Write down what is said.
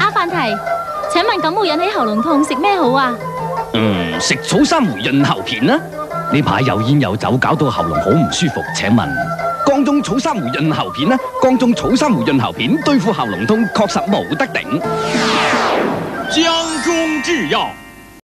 阿范提请问感冒引起喉咙痛食咩好啊？嗯食草珊瑚润喉片啦。呢排有烟有酒搞到喉咙好唔舒服请问。江中草珊瑚润喉片呢江中草珊瑚润喉片对付喉咙痛确实冇得顶。江中制药